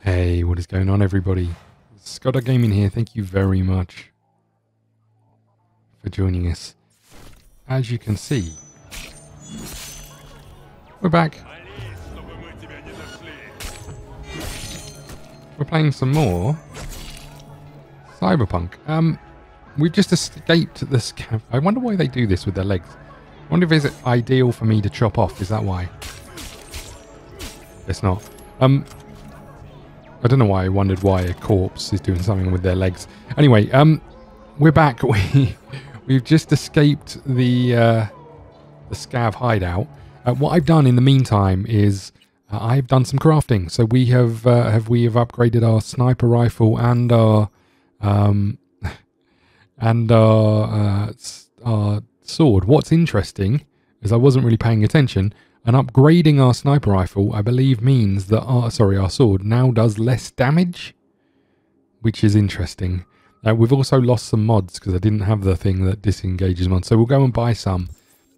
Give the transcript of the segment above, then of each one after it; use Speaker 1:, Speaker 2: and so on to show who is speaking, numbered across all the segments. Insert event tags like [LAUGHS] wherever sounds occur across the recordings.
Speaker 1: Hey, what is going on, everybody? ScottDog Gaming here. Thank you very much for joining us. As you can see, we're back. We're playing some more Cyberpunk. Um, we've just escaped the scav. I wonder why they do this with their legs. I wonder if it's ideal for me to chop off. Is that why? It's not. Um, I don't know why I wondered why a corpse is doing something with their legs. Anyway, um, we're back. [LAUGHS] We we've just escaped the uh, the scav hideout. Uh, what I've done in the meantime is uh, I've done some crafting. So we have uh, have we have upgraded our sniper rifle and our um [LAUGHS] and our uh, our sword. What's interesting is I wasn't really paying attention. And upgrading our sniper rifle, I believe, means that our sorry, our sword now does less damage, which is interesting. Uh, we've also lost some mods because I didn't have the thing that disengages mods, so we'll go and buy some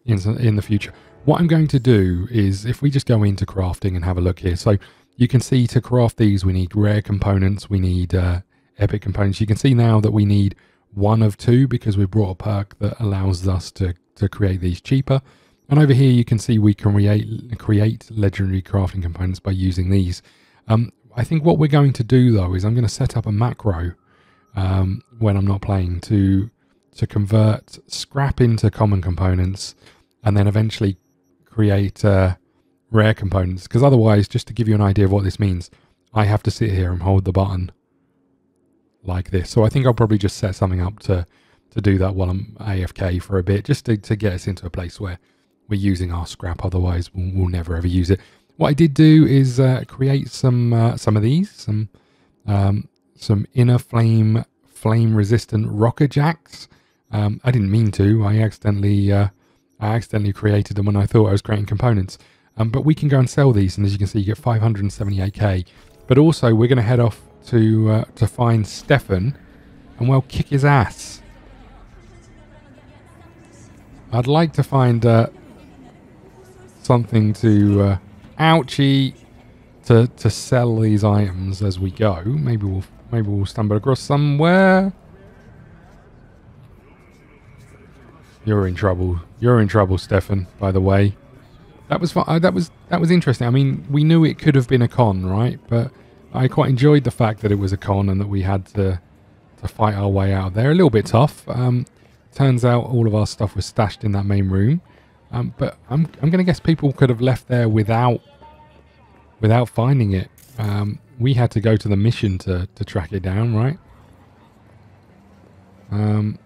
Speaker 1: in in the future. What I'm going to do is, if we just go into crafting and have a look here, so you can see to craft these we need rare components, we need uh, epic components. You can see now that we need one of two because we brought a perk that allows us to to create these cheaper. And over here you can see we can create, create legendary crafting components by using these. Um, I think what we're going to do though is I'm going to set up a macro um, when I'm not playing to to convert scrap into common components and then eventually create uh, rare components. Because otherwise, just to give you an idea of what this means, I have to sit here and hold the button like this. So I think I'll probably just set something up to to do that while I'm AFK for a bit, just to, to get us into a place where we're using our scrap. Otherwise, we'll, never ever use it. What I did do is uh, create some uh, some of these, some um, some inner flame flame resistant rocker jacks. Um, I didn't mean to. I accidentally uh, I accidentally created them when I thought I was creating components. Um, but we can go and sell these, and as you can see, you get 578k. But also, we're going to head off to uh, to find Stefan, and well, kick his ass. I'd like to find uh, something to uh, ouchie to to sell these items as we go. Maybe we'll maybe we'll stumble across somewhere. You're in trouble. You're in trouble, Stefan. By the way, that was fun. Uh, that was that was interesting. I mean, we knew it could have been a con, right? But I quite enjoyed the fact that it was a con and that we had to to fight our way out there. A little bit tough. Um, turns out all of our stuff was stashed in that main room. Um, but I'm I'm going to guess people could have left there without without finding it. Um, we had to go to the mission to to track it down, right? Um,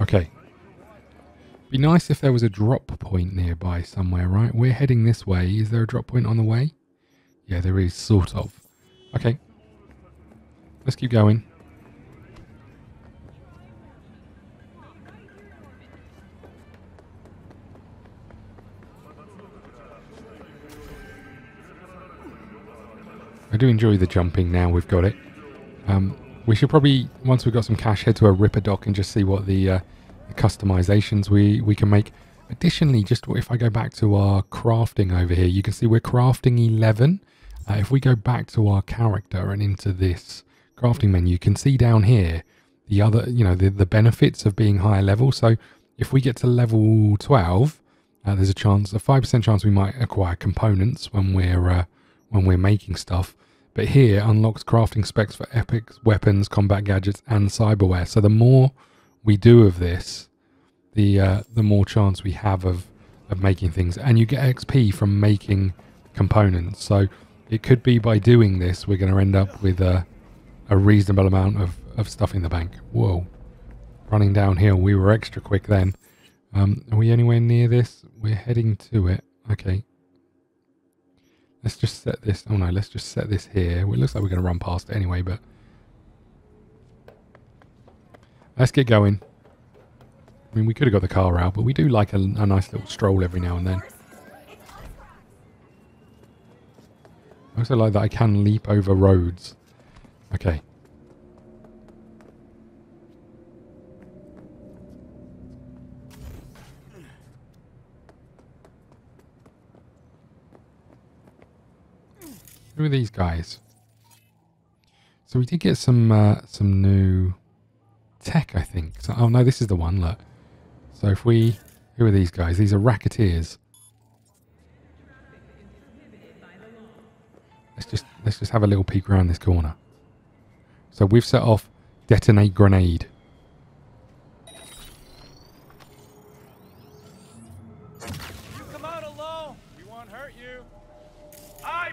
Speaker 1: okay. Be nice if there was a drop point nearby somewhere, right? We're heading this way. Is there a drop point on the way? Yeah, there is, sort of. Okay. Let's keep going. I do enjoy the jumping now we've got it. Um, we should probably, once we've got some cash, head to a ripperdoc and just see what the, uh, the customizations we, we can make. Additionally, just if I go back to our crafting over here, you can see we're crafting 11. Uh, if we go back to our character and into this crafting menu, you can see down here the other, you know, the, the benefits of being higher level. So if we get to level 12, uh, there's a chance, a 5% chance we might acquire components when we're, uh, when we're making stuff. But here unlocks crafting specs for epics, weapons, combat gadgets, and cyberware. So the more we do of this, the uh, the more chance we have of of making things, and you get XP from making components. So it could be by doing this, we're going to end up with a, a reasonable amount of, of stuff in the bank. Whoa. Running downhill. We were extra quick then. Um, are we anywhere near this? We're heading to it. Okay. Let's just set this. Oh no, let's just set this here. Well, it looks like we're going to run past it anyway, but. Let's get going. I mean, we could have got the car out, but we do like a, a nice little stroll every now and then. I also like that I can leap over roads. Okay. Who are these guys? So we did get some uh, some new tech, I think. So, oh no, this is the one. Look. So if we, who are these guys? These are racketeers. Let's just let's just have a little peek around this corner. So we've set off detonate grenade.
Speaker 2: You come out alone. We won't hurt you. I.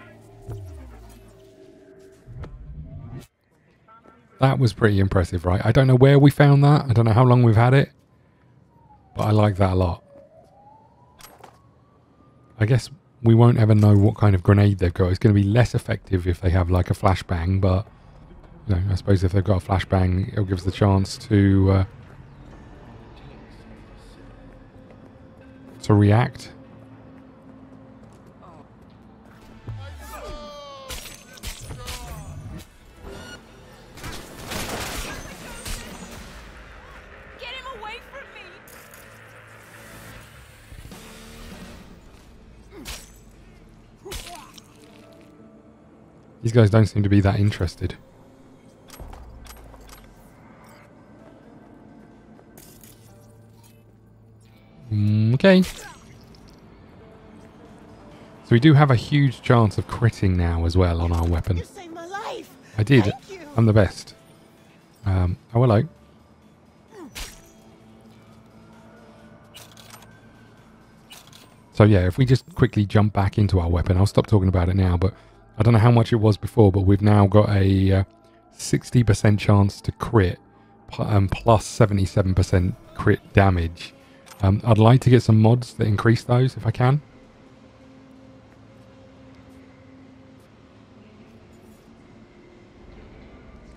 Speaker 1: That was pretty impressive, right? I don't know where we found that. I don't know how long we've had it. But I like that a lot. I guess we won't ever know what kind of grenade they've got. It's going to be less effective if they have like a flashbang, but you know, I suppose if they've got a flashbang, it'll give us the chance to uh, to react. These guys don't seem to be that interested. Mm, Okay. So we do have a huge chance of critting now as well on our weapon.
Speaker 3: You saved my life.
Speaker 1: I did. I'm the best. Um, oh, hello. So yeah, if we just quickly jump back into our weapon, I'll stop talking about it now, but I don't know how much it was before, but we've now got a uh, 60% chance to crit pl- um, plus 77% crit damage. Um, I'd like to get some mods that increase those if I can.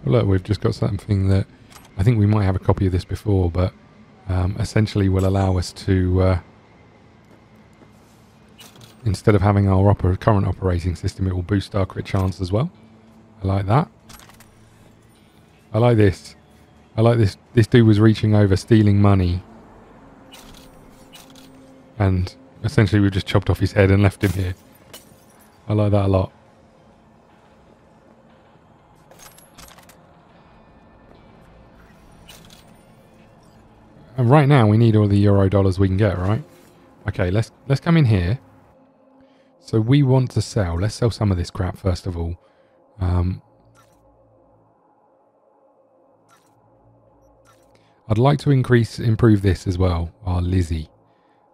Speaker 1: Look, we've just got something that I think we might have a copy of this before, but um, essentially will allow us to, uh, instead of having our oper- current operating system, it will boost our crit chance as well. I like that. I like this. I like this. This dude was reaching over, stealing money, and essentially we just chopped off his head and left him here. I like that a lot. And right now we need all the euro dollars we can get, right? Okay, let's let's come in here. So we want to sell. Let's sell some of this crap first of all. Um, I'd like to increase, improve this as well, our Lizzie.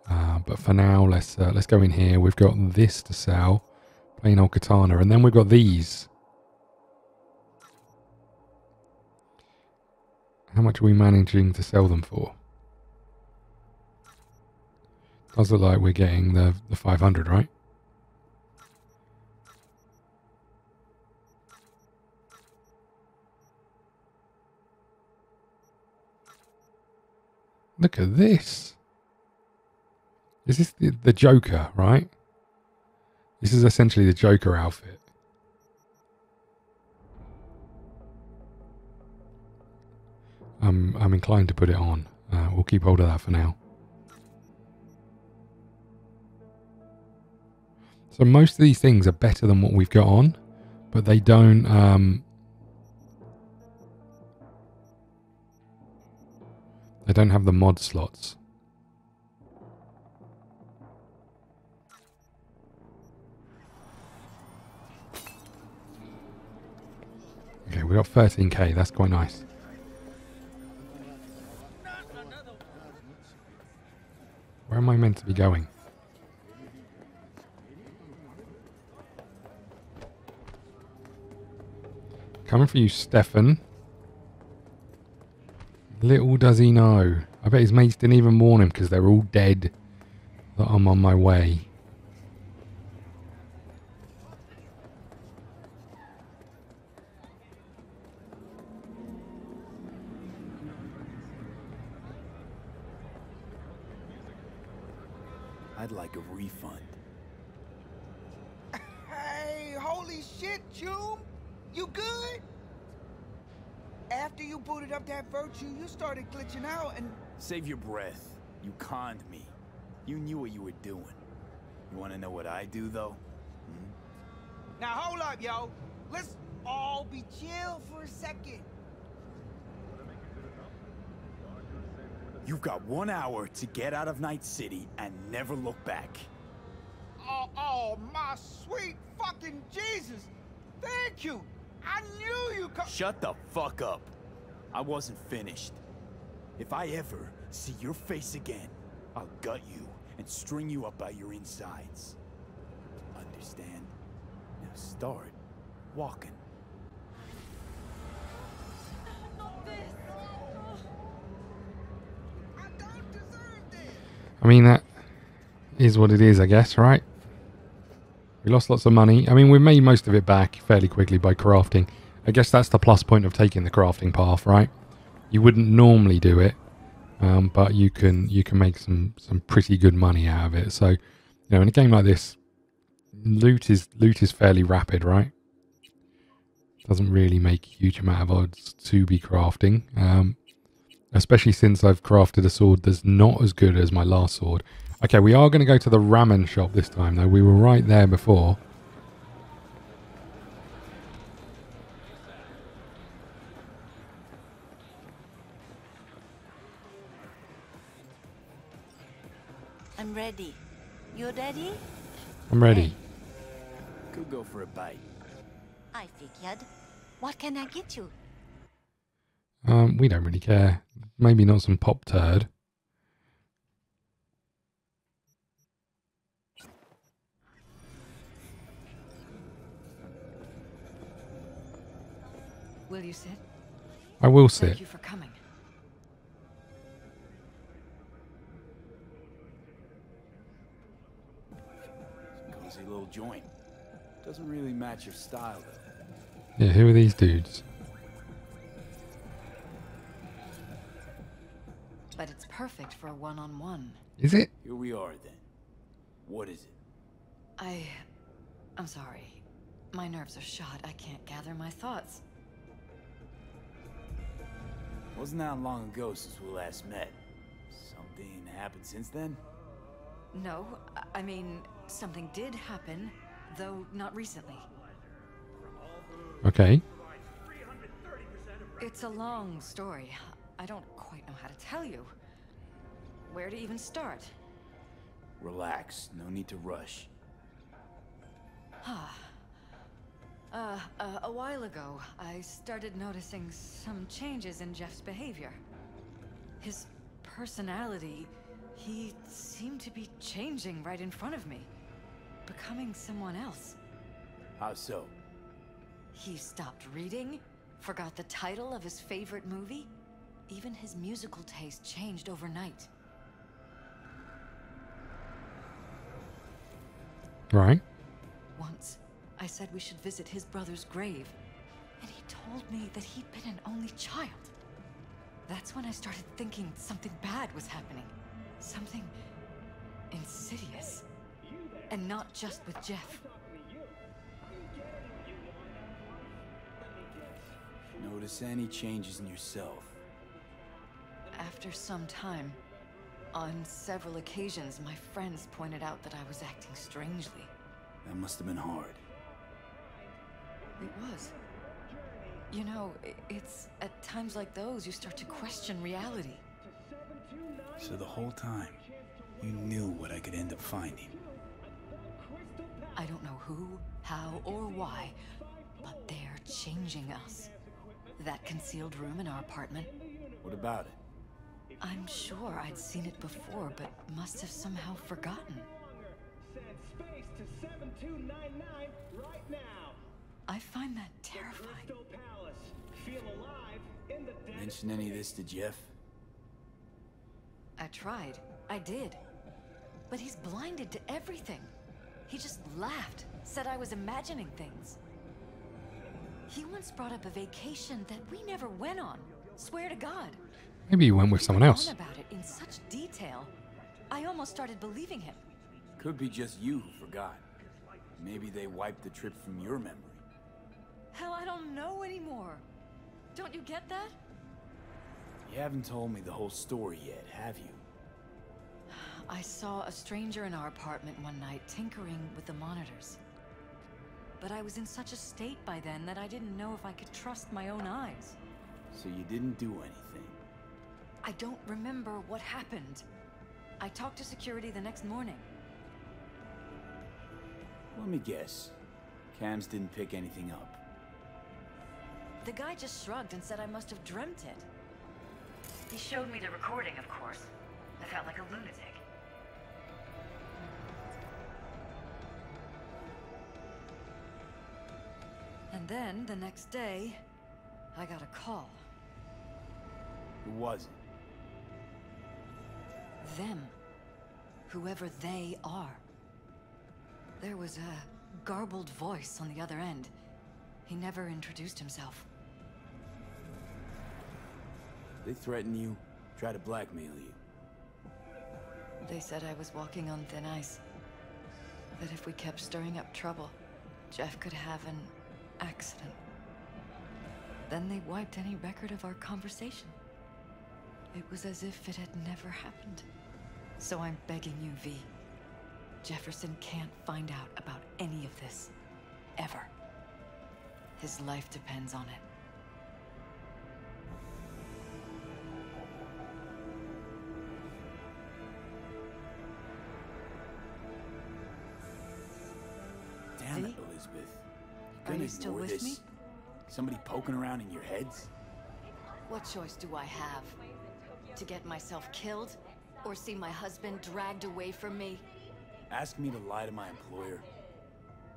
Speaker 1: Uh, but for now, let's uh, let's go in here. We've got this to sell, plain old katana, and then we've got these. How much are we managing to sell them for? Does look like we're getting the the 500, right? Look at this. Is this the, the Joker, right? This is essentially the Joker outfit. I'm, I'm inclined to put it on. Uh, we'll keep hold of that for now. So most of these things are better than what we've got on, but they don't. Um, they don't have the mod slots. Okay, we got 13k. That's quite nice. Where am I meant to be going? Coming for you, Stefan. Little does he know. I bet his mates didn't even warn him because they're all dead that I'm on my way.
Speaker 4: I'd like a refund.
Speaker 3: Hey, holy shit, June! You good? After that virtue, you started glitching out and
Speaker 4: Save your breath. You conned me. You knew what you were doing. You want to know what I do, though? Hmm?
Speaker 3: Now hold up, yo. Let's all be chill for a second.
Speaker 4: You've got one hour to get out of Night City and never look back.
Speaker 3: Oh, oh, my sweet fucking Jesus. Thank you. I knew you could.
Speaker 4: Shut the fuck up. I wasn't finished. If I ever see your face again, I'll gut you and string you up by your insides. Understand? Now start walking.
Speaker 3: I
Speaker 1: mean, that is what it is, I guess, right? We lost lots of money. I mean, we made most of it back fairly quickly by crafting. I guess that's the plus point of taking the crafting path, right? You wouldn't normally do it, um, but you can you can make some some pretty good money out of it. So, you know, in a game like this, loot is loot is fairly rapid, right? Doesn't really make a huge amount of odds to be crafting. Um, especially since I've crafted a sword that's not as good as my last sword. Okay, we are going to go to the ramen shop this time, though. We were right there before.
Speaker 5: I'm ready. You're ready?
Speaker 1: I'm ready.
Speaker 4: Could go for a bite.
Speaker 5: I figured. What can I get you?
Speaker 1: Um, we don't really care. Maybe not some pop turd.
Speaker 6: Will you sit?
Speaker 1: I will
Speaker 6: Thank
Speaker 1: sit.
Speaker 6: you for coming.
Speaker 4: Cozy little joint. Doesn't really match your style, though.
Speaker 1: Yeah, who are these dudes?
Speaker 6: But it's perfect for a one-on-one.
Speaker 1: Is it?
Speaker 4: Here we are, then. What is it?
Speaker 6: I... I'm sorry. My nerves are shot. I can't gather my thoughts.
Speaker 4: Wasn't that long ago since we last met. Something happened since then?
Speaker 6: No, I- I mean, something did happen, though not recently.
Speaker 1: Okay.
Speaker 6: It's a long story. I don't quite know how to tell you. Where to even start?
Speaker 4: Relax. No need to rush. [SIGHS]
Speaker 6: Uh, uh, a while ago, I started noticing some changes in Jeff's behavior. His personality, he seemed to be changing right in front of me, becoming someone else.
Speaker 4: How so?
Speaker 6: He stopped reading, forgot the title of his favorite movie. Even his musical taste changed overnight.
Speaker 1: Right.
Speaker 6: Once, I said we should visit his brother's grave, and he told me that he'd been an only child. That's when I started thinking something bad was happening. Something insidious. And not just with Jeff.
Speaker 4: Notice any changes in yourself?
Speaker 6: After some time, on several occasions, my friends pointed out that I was acting strangely.
Speaker 4: That must have been hard.
Speaker 6: It was. You know, it's at times like those you start to question reality.
Speaker 4: So the whole time, you knew what I could end up finding.
Speaker 6: I don't know who, how, or why, but they're changing us. That concealed room in our apartment,
Speaker 4: What about it?
Speaker 6: I'm sure I'd seen it before, but must have somehow forgotten.
Speaker 7: Space to 7299 right now.
Speaker 6: I find that terrifying.
Speaker 7: Feel alive in the
Speaker 4: Mention any of this to Jeff?
Speaker 6: I tried. I did. But he's blinded to everything. He just laughed, said I was imagining things. He once brought up a vacation that we never went on. Swear to God.
Speaker 1: Maybe you went with someone else.
Speaker 6: About it in such detail. I almost started believing him.
Speaker 4: Could be just you who forgot. Maybe they wiped the trip from your memory.
Speaker 6: Hell, I don't know anymore. Don't you get that?
Speaker 4: You haven't told me the whole story yet, have you?
Speaker 6: I saw a stranger in our apartment one night tinkering with the monitors. but I was in such a state by then that I didn't know if I could trust my own eyes.
Speaker 4: So you didn't do anything.
Speaker 6: I don't remember what happened. I talked to security the next morning.
Speaker 4: Let me guess. Cams didn't pick anything up.
Speaker 6: The guy just shrugged and said I must have dreamt it. He showed me the recording, of course. I felt like a lunatic. And then, the next day, I got a call.
Speaker 4: Who was it?
Speaker 6: Them. Whoever they are. There was a garbled voice on the other end. He never introduced himself.
Speaker 4: They threaten you, try to blackmail you.
Speaker 6: They said I was walking on thin ice. That if we kept stirring up trouble, Jeff could have an accident. Then they wiped any record of our conversation. It was as if it had never happened. So I'm begging you, V. Jefferson can't find out about any of this. Ever. His life depends on it. You still with
Speaker 4: this?
Speaker 6: me?
Speaker 4: Somebody poking around in your heads?
Speaker 6: What choice do I have? To get myself killed? Or see my husband dragged away from me?
Speaker 4: Ask me to lie to my employer.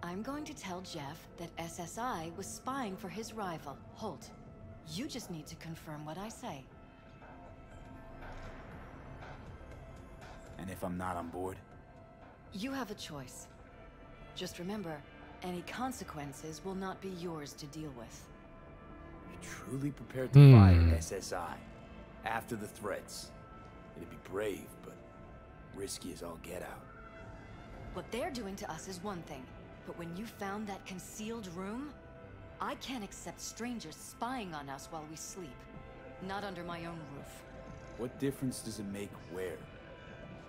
Speaker 6: I'm going to tell Jeff that SSI was spying for his rival, Holt. You just need to confirm what I say.
Speaker 4: And if I'm not on board?
Speaker 6: You have a choice. Just remember, any consequences will not be yours to deal with.
Speaker 4: You're truly prepared to fight
Speaker 1: Hmm.
Speaker 4: SSI after the threats. It'd be brave, but risky as all get out.
Speaker 6: What they're doing to us is one thing, but when you found that concealed room, I can't accept strangers spying on us while we sleep. Not under my own roof.
Speaker 4: What difference does it make where?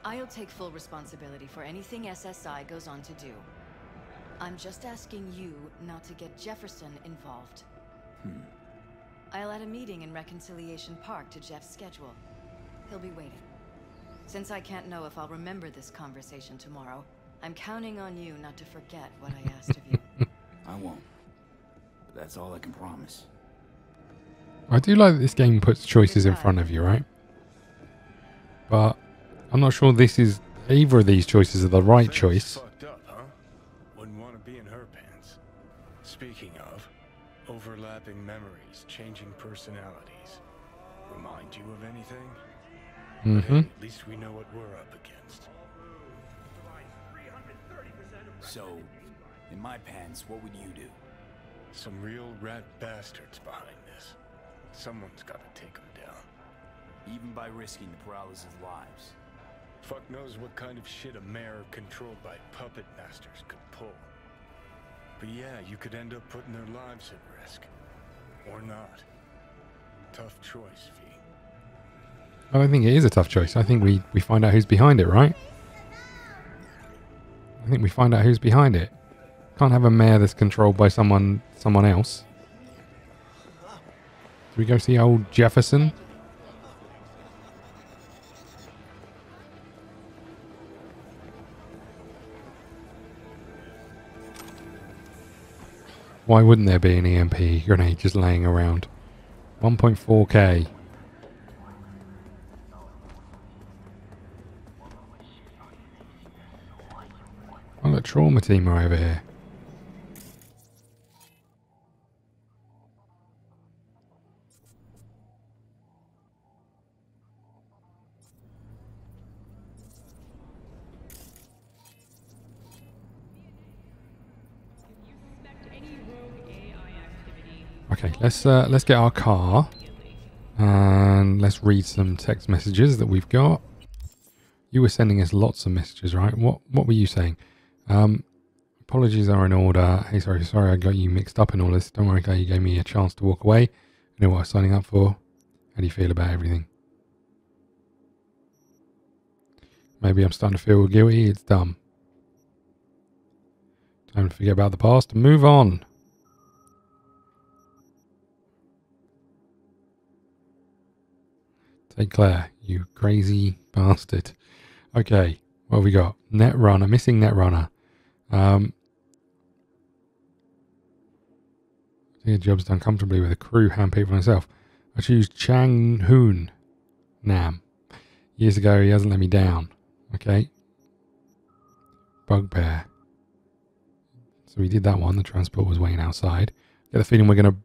Speaker 6: I'll take full responsibility for anything SSI goes on to do. I'm just asking you not to get Jefferson involved.
Speaker 4: Hmm.
Speaker 6: I'll add a meeting in Reconciliation Park to Jeff's schedule. He'll be waiting. Since I can't know if I'll remember this conversation tomorrow, I'm counting on you not to forget what I asked of you. [LAUGHS]
Speaker 4: I won't. But that's all I can promise.
Speaker 1: I do like that this game puts choices in front of you, right? But I'm not sure this is either of these choices are the right
Speaker 8: Things
Speaker 1: choice.
Speaker 8: Speaking of, overlapping memories, changing personalities. Remind you of anything?
Speaker 1: Mm-hmm.
Speaker 8: hey, at least we know what we're up against.
Speaker 4: So, in my pants, what would you do?
Speaker 8: Some real rat bastards behind this. Someone's got to take them down.
Speaker 4: Even by risking the Peralez's lives.
Speaker 8: Fuck knows what kind of shit a mayor controlled by puppet masters could pull. But yeah, you could end up putting their lives at risk. Or not. Tough choice, V.
Speaker 1: I don't think it is a tough choice. I think we, we find out who's behind it, right? I think we find out who's behind it. Can't have a mayor that's controlled by someone someone else. Do we go see old Jefferson? Why wouldn't there be an EMP grenade just laying around? 1.4k. Oh, the trauma team are over here. Okay, let's uh, let's get our car and let's read some text messages that we've got. You were sending us lots of messages, right? What what were you saying? Um, apologies are in order. Hey, sorry, sorry, I got you mixed up in all this. Don't worry, guy. You gave me a chance to walk away. You know what I was signing up for. How do you feel about everything? Maybe I'm starting to feel guilty. It's dumb. Time to forget about the past and move on. Take Claire, you crazy bastard. Okay, what have we got? Netrunner, missing Netrunner. Um, the job's done comfortably with a crew handpicked for myself. I choose Chang Hoon Nam. Years ago, he hasn't let me down. Okay. Bugbear. So we did that one. The transport was waiting outside. Get the feeling we're going to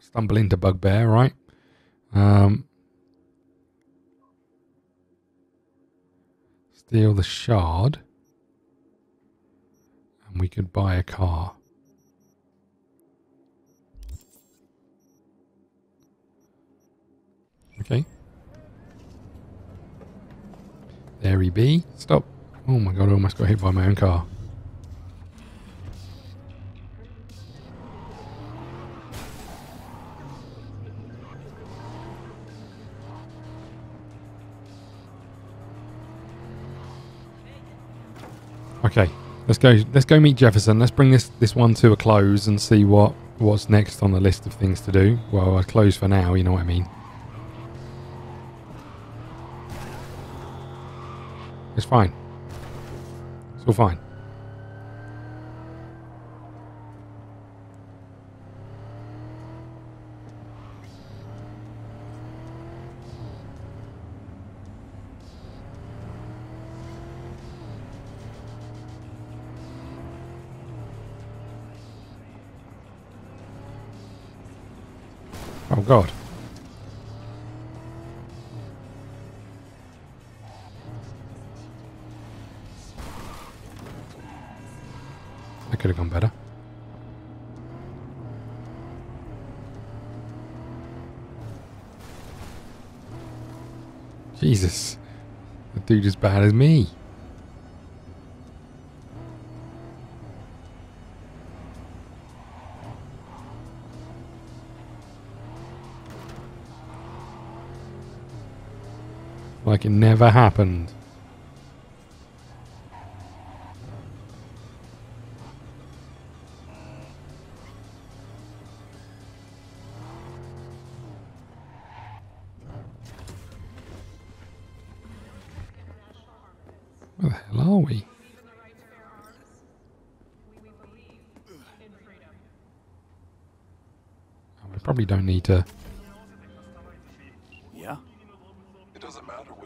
Speaker 1: stumble into Bugbear, right? Um, steal the shard. And we could buy a car. Okay. There he be. Stop. Oh my god, I almost got hit by my own car. Okay, let's go. Let's go meet Jefferson. Let's bring this this one to a close and see what what's next on the list of things to do. Well, I close for now. You know what I mean. It's fine. It's all fine. Oh god. That could have gone better. Jesus. The dude as bad as me. Like it never happened.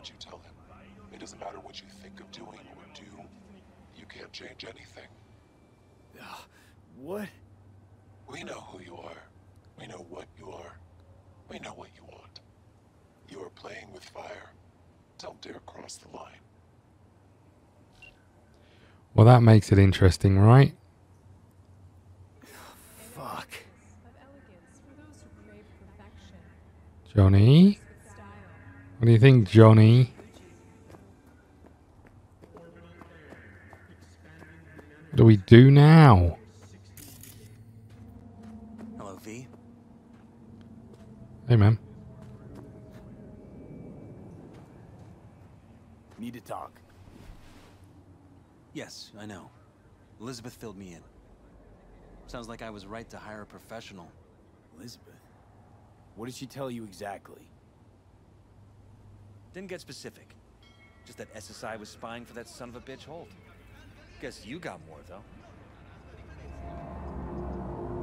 Speaker 9: What you tell him. It doesn't matter what you think of doing or do. You can't change anything.
Speaker 4: Ah, What?
Speaker 9: We know who you are. We know what you are. We know what you want. You are playing with fire. Don't dare cross the line.
Speaker 1: Well, that makes it interesting, right?
Speaker 4: Fuck.
Speaker 1: Johnny? What do you think, Johnny? What do we do now?
Speaker 10: Hello, V.
Speaker 1: Hey, man.
Speaker 4: Need to talk.
Speaker 10: Yes, I know. Elizabeth filled me in. Sounds like I was right to hire a professional.
Speaker 4: Elizabeth? What did she tell you exactly?
Speaker 10: Didn't get specific. Just that SSI was spying for that son of a bitch Holt. Guess you got more, though.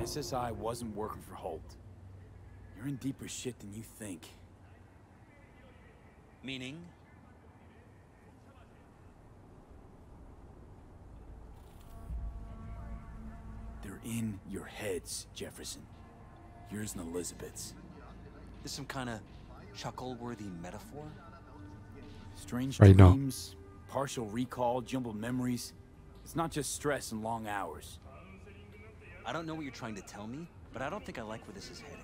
Speaker 4: SSI wasn't working for Holt. You're in deeper shit than you think.
Speaker 10: Meaning?
Speaker 4: They're in your heads, Jefferson. Yours and Elizabeth's.
Speaker 10: This some kind of chuckle-worthy metaphor?
Speaker 4: Strange
Speaker 1: Right, no.
Speaker 4: dreams, partial recall, jumbled memories. It's not just stress and long hours.
Speaker 10: I don't know what you're trying to tell me, but I don't think I like where this is heading.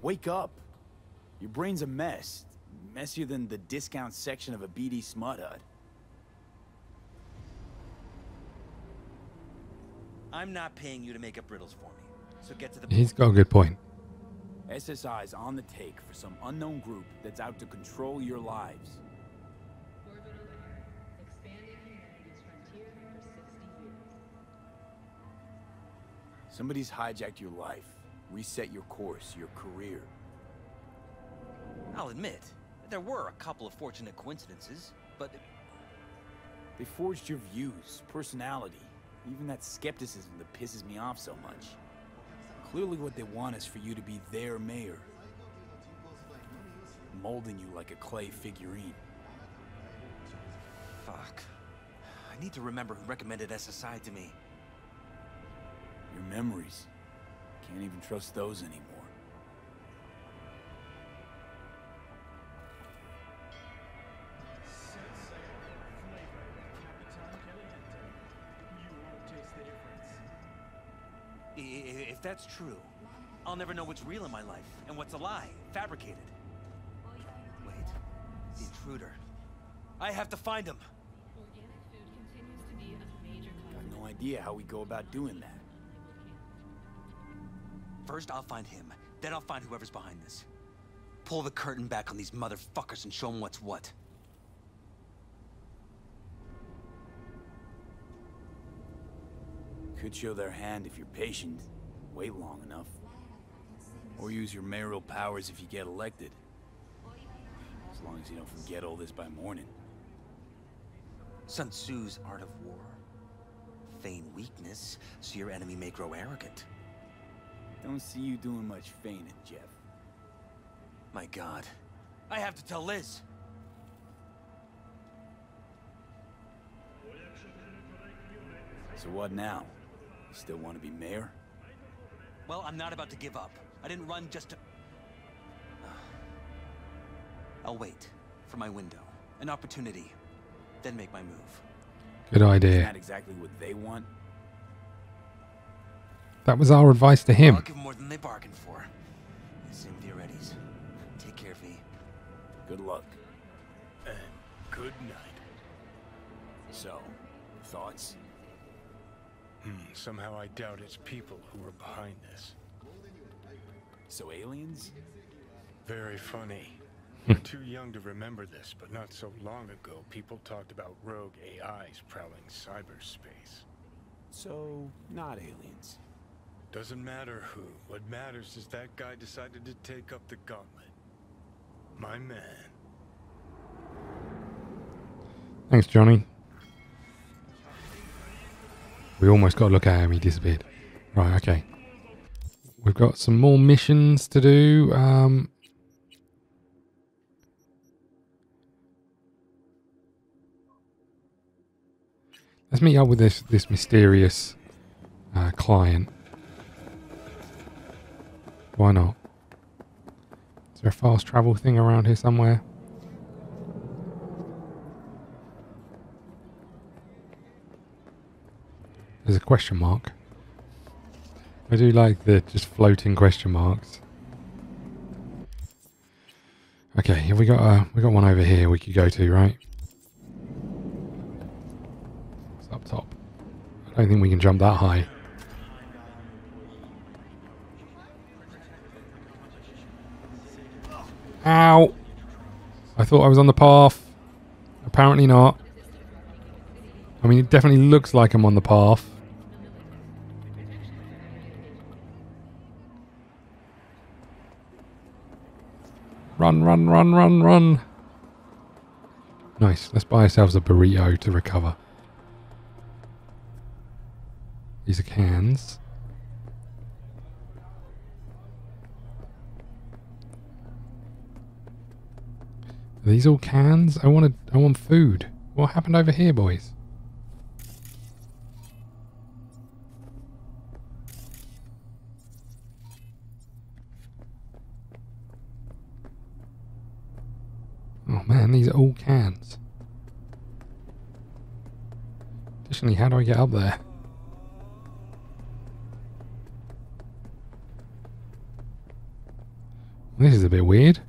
Speaker 4: Wake up. Your brain's a mess. Messier than the discount section of a BD smut hut.
Speaker 10: I'm not paying you to make up riddles for me. So get to the
Speaker 1: He's got a good point.
Speaker 4: SSI's on the take for some unknown group that's out to control your lives.
Speaker 11: Expanding humanity's frontier for 60 years.
Speaker 4: Somebody's hijacked your life, reset your course, your career.
Speaker 10: I'll admit, there were a couple of fortunate coincidences, but
Speaker 4: They forged your views, personality, even that skepticism that pisses me off so much. Clearly what they want is for you to be their mayor. Molding you like a clay figurine.
Speaker 10: fuck. I need to remember who recommended SSI to me.
Speaker 4: Your memories. Can't even trust those anymore.
Speaker 10: That's true, I'll never know what's real in my life and what's a lie, fabricated. Wait, the intruder. I have to find him.
Speaker 4: I got no idea how we go about doing that.
Speaker 10: First, I'll find him. Then I'll find whoever's behind this. Pull the curtain back on these motherfuckers and show them what's what.
Speaker 4: Could show their hand if you're patient. Wait long enough. Or use your mayoral powers if you get elected. As long as you don't forget all this by morning.
Speaker 10: Sun Tzu's Art of War. Feign weakness, so your enemy may grow arrogant.
Speaker 4: Don't see you doing much feigning, Jeff.
Speaker 10: My god. I have to tell Liz.
Speaker 4: So what now? You still want to be mayor?
Speaker 10: Well, I'm not about to give up. I didn't run just to... I'll wait for my window, an opportunity, then make my move.
Speaker 1: Good idea.
Speaker 4: Not exactly what they want.
Speaker 1: That was our advice to him.
Speaker 10: I'll give 'em more than they bargained for. Sim Fioretti's. Take care, V.
Speaker 4: Good luck.
Speaker 8: And good night.
Speaker 4: So, thoughts?
Speaker 8: Hmm, somehow I doubt it's people who are behind this.
Speaker 4: So aliens?
Speaker 8: Very funny. [LAUGHS] We're too young to remember this, but not so long ago, people talked about rogue AIs prowling cyberspace.
Speaker 4: So, not aliens.
Speaker 8: Doesn't matter who. What matters is that guy decided to take up the gauntlet. My man.
Speaker 1: Thanks, Johnny. We almost got to look at him. He disappeared. Right, okay. We've got some more missions to do. Um, let's meet up with this this mysterious uh, client. Why not? Is there a fast travel thing around here somewhere? There's a question mark. I do like the just floating question marks. Okay, have we got uh, we got one over here we could go to, right? It's up top. I don't think we can jump that high. Ow! I thought I was on the path. Apparently not. I mean, it definitely looks like I'm on the path. Run, run, run, run, run. Nice. Let's buy ourselves a burrito to recover. These are cans. Are these all cans? I want I want food. What happened over here, boys? Oh man, these are all cans. Additionally, how do I get up there? This is a bit weird.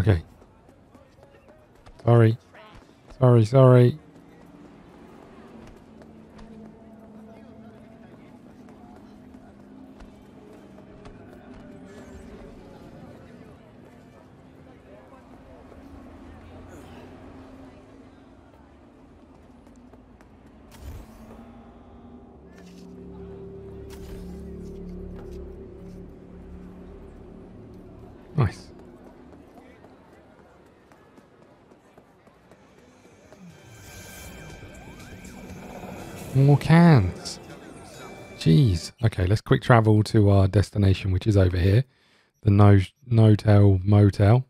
Speaker 1: Okay. Sorry. Sorry, sorry. Quick travel to our destination, which is over here. The no No-Tell Motel.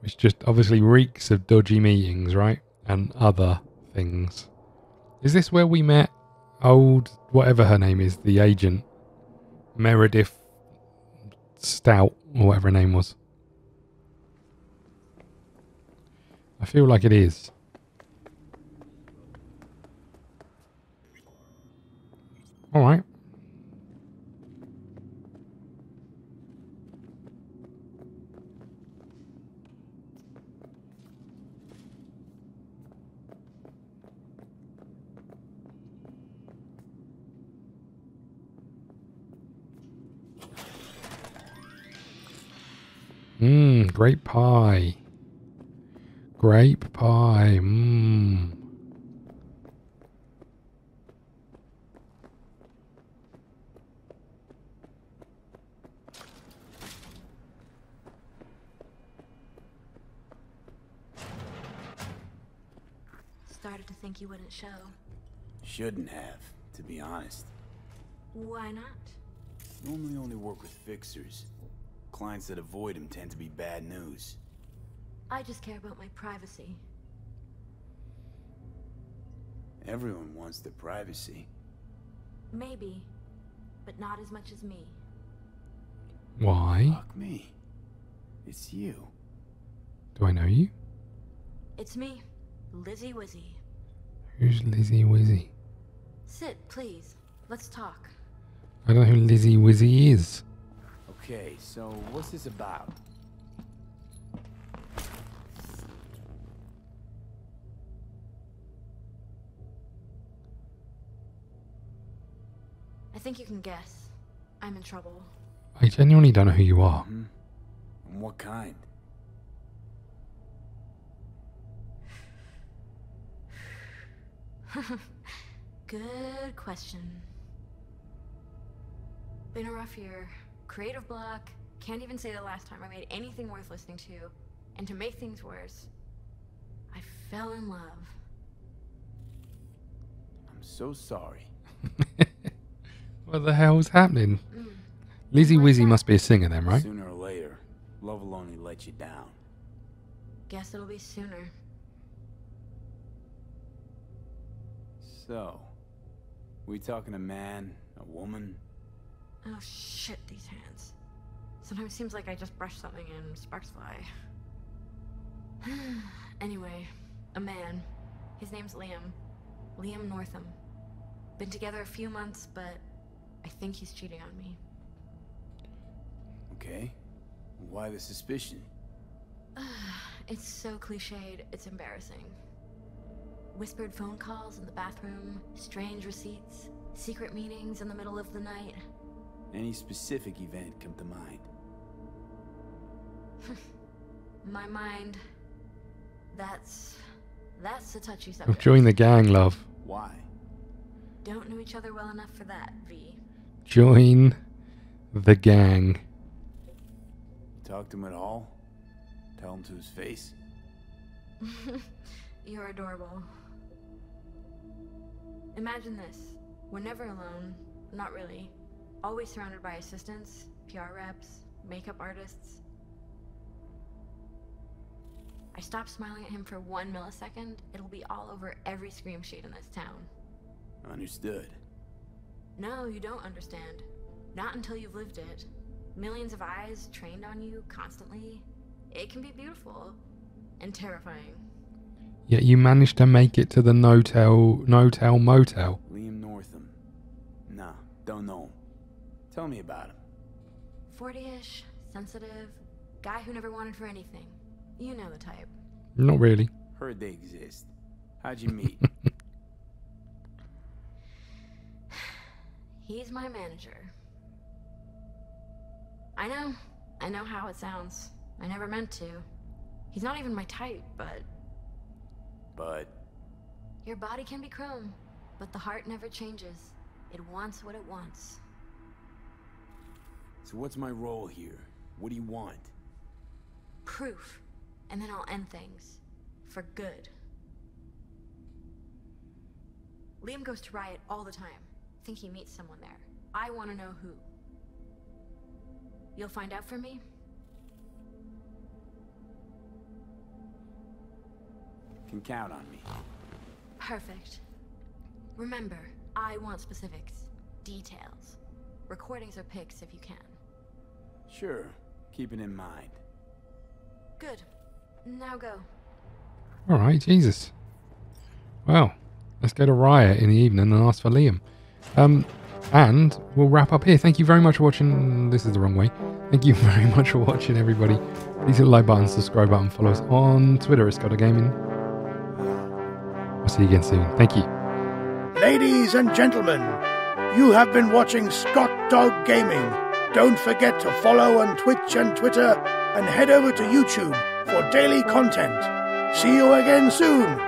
Speaker 1: Which just obviously reeks of dodgy meetings, right? And other things. Is this where we met old, whatever her name is, the agent? Meredith Stout, or whatever her name was. I feel like it is. All right. Mmm, grape pie. Grape pie. Mmm.
Speaker 11: Started to think you wouldn't show.
Speaker 4: Shouldn't have, to be honest.
Speaker 11: Why not?
Speaker 4: Normally only work with fixers. Clients that avoid him tend to be bad news.
Speaker 11: I just care about my privacy.
Speaker 4: Everyone wants their privacy.
Speaker 11: Maybe, but not as much as me.
Speaker 1: Why?
Speaker 4: Fuck me. It's you.
Speaker 1: Do I know you?
Speaker 11: It's me, Lizzy Wizzy.
Speaker 1: Who's Lizzy Wizzy?
Speaker 11: Sit, please. Let's talk.
Speaker 1: I don't know who Lizzy Wizzy is.
Speaker 4: Okay, so what's this about?
Speaker 11: I think you can guess. I'm in trouble.
Speaker 1: I genuinely don't know who you are.
Speaker 4: Hmm? And what kind? [LAUGHS]
Speaker 11: Good question. Been a rough year. Creative block. Can't even say the last time I made anything worth listening to. And to make things worse, I fell in love.
Speaker 4: I'm so sorry. [LAUGHS]
Speaker 1: What the hell hell's happening? Mm. Lizzy Wizzy must be a singer then, right?
Speaker 4: Sooner or later, love will only let you down.
Speaker 11: Guess it'll be sooner.
Speaker 4: So, we talking a man, a woman?
Speaker 11: Oh shit, these hands. Sometimes seems like I just brush something and sparks fly. [SIGHS] anyway, a man. His name's Liam. Liam Northam. Been together a few months, but I think he's cheating on me.
Speaker 4: Okay. Why the suspicion? [SIGHS]
Speaker 11: It's so cliched, it's embarrassing. Whispered phone calls in the bathroom, strange receipts, secret meetings in the middle of the night.
Speaker 4: Any specific event come to mind? [LAUGHS]
Speaker 11: My mind. That's. That's a touchy
Speaker 1: I've
Speaker 11: subject.
Speaker 1: joined the gang, love.
Speaker 4: Why?
Speaker 11: Don't know each other well enough for that, V.
Speaker 1: Join the gang.
Speaker 4: Talk to him at all? Tell him to his face? [LAUGHS]
Speaker 11: You're adorable. Imagine this. We're never alone. Not really. Always surrounded by assistants, PR reps, makeup artists. I stop smiling at him for one millisecond, it'll be all over every scream sheet in this town.
Speaker 4: Understood.
Speaker 11: No, you don't understand. Not until you've lived it. Millions of eyes trained on you constantly. It can be beautiful and terrifying.
Speaker 1: Yet you managed to make it to the No-Tell, No-Tell Motel.
Speaker 4: Liam Northam. Nah, don't know him. Tell me about him.
Speaker 11: 40 ish, sensitive, guy who never wanted for anything. You know the type.
Speaker 1: Not really.
Speaker 4: Heard they exist. How'd you meet? [LAUGHS]
Speaker 11: He's my manager. I know. I know how it sounds. I never meant to. He's not even my type, but
Speaker 4: but
Speaker 11: your body can be chrome, but the heart never changes. It wants what it wants.
Speaker 4: so what's my role here? What do you want?
Speaker 11: Proof. And then I'll end things. For good. Liam goes to Riot all the time. Think he meets someone there. I want to know who. You'll find out for me?
Speaker 4: Can count on me.
Speaker 11: Perfect. Remember, I want specifics. Details. Recordings or pics if you can.
Speaker 4: Sure. Keep it in mind.
Speaker 11: Good. Now go.
Speaker 1: All right, Jesus. Well, let's go to Riot in the evening and ask for Liam. Um, and we'll wrap up here. Thank you very much for watching. This is the wrong way. Thank you [LAUGHS] very much for watching, everybody. Please hit the like button, subscribe button, follow us on Twitter at Scott Gaming. See you again soon. Thank you.
Speaker 12: Ladies and gentlemen, you have been watching Scott Dog Gaming. Don't forget to follow on Twitch and Twitter and head over to YouTube for daily content. See you again soon.